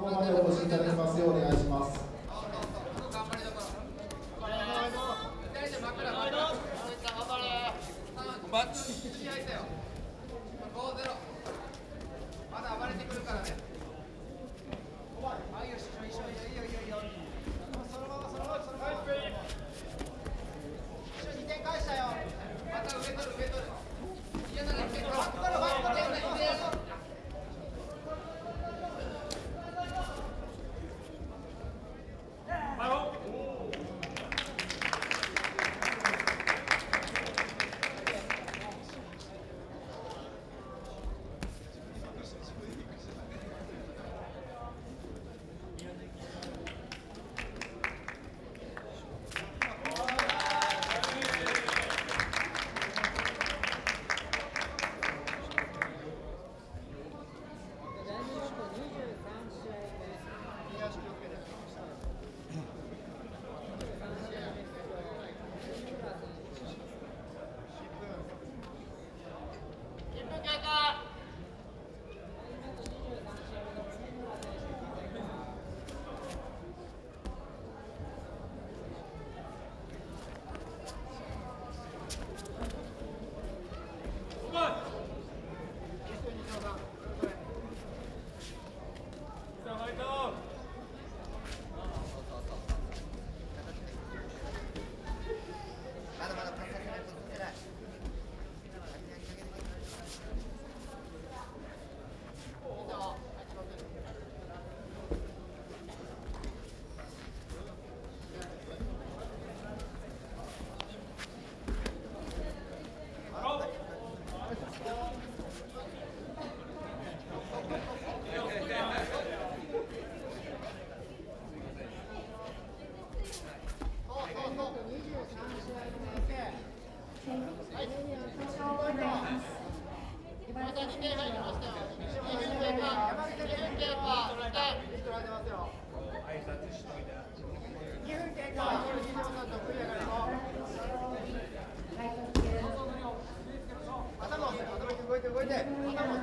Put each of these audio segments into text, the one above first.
こまでお越しいただきますようお願いします。まだ暴れてくるからね。動い。て動いて頭を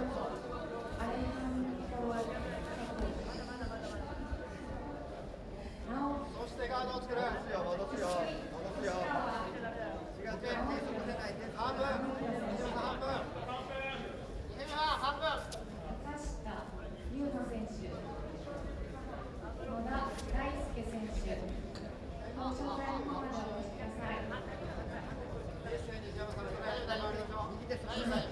Amen.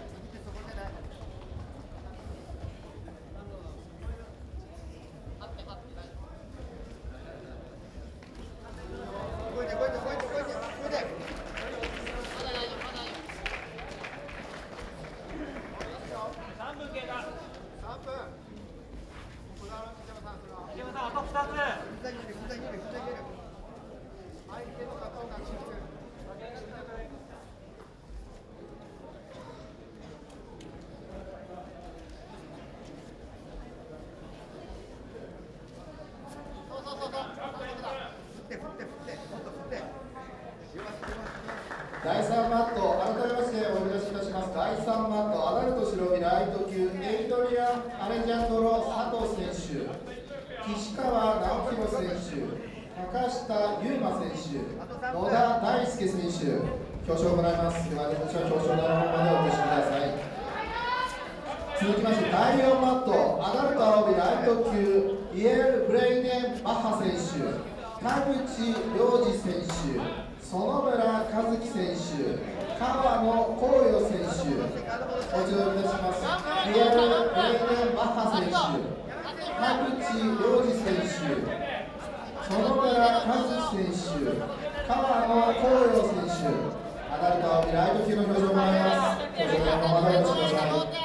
マット、改めましてお呼び出しいたします。第3マット、アダルト白身ライト級、エイドリアン・アレジャンドロ・佐藤選手、岸川直弘選手、高下優馬選手、野田大輔選手、表彰を行います。では、こちら表彰台の方までお越しください。続きまして第4マットアダルト青帯ライト級イエル・ブレイデン・バッハ選手田口良二選手園村和樹選手川野光陽選手お呼びいたしますリアル・レイデン・マッハ選手田口良二選手園村和樹選手川野光陽選手アダルト青帯ライト級の表彰を行います表彰台のままでお越しくださいあと15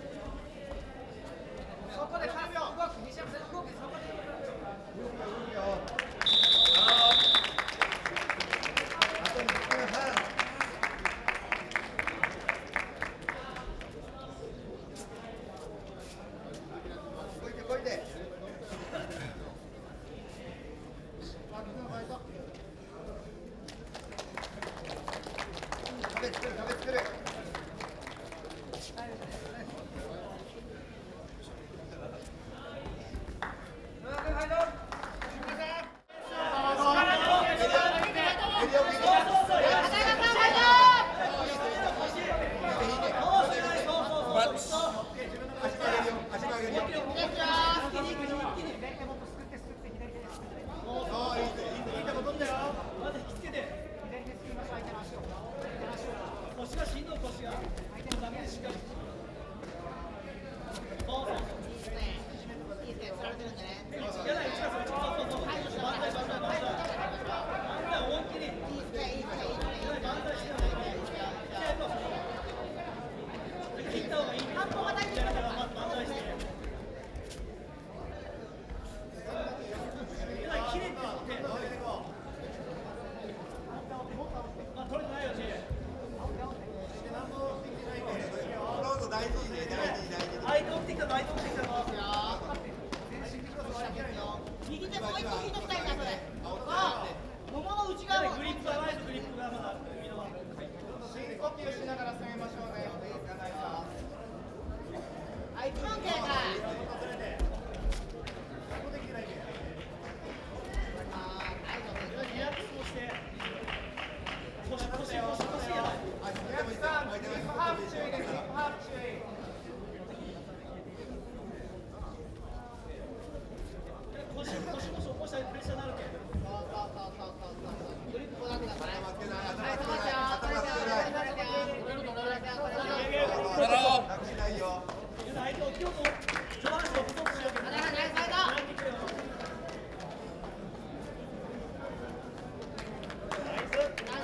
tres. 試しから。拿